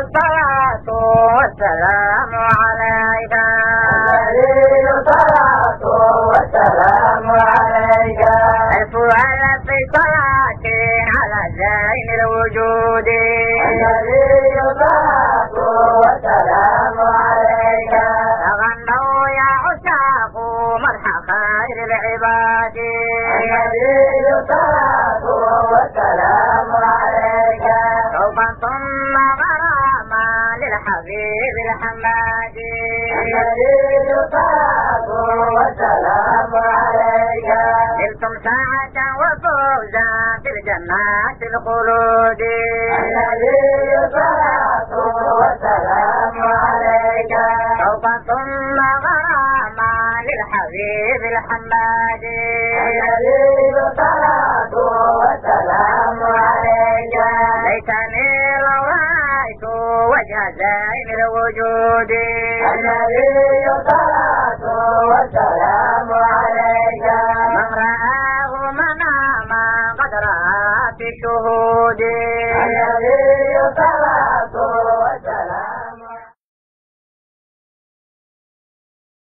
الصلاة والسلام عليك. النبي الصلاة والسلام عليك ألف ألف صلاة على زين الوجود الصلاة والسلام عليك تغنوا يا عشاق مدح خير العباد الصلاة والسلام غراما للحبيب الحماد النبي الصلاة والسلام عليك. نلتم ساعة وفوزا في الجنات الخلود النبي الصلاة والسلام عليك. سوف ثم غراما للحبيب الحماد النبي الصلاة والسلام عليك ليتني زين الوجود النبي الصلاة والسلام عليك من رآه مناما قد رأى في الشهود النبي الصلاة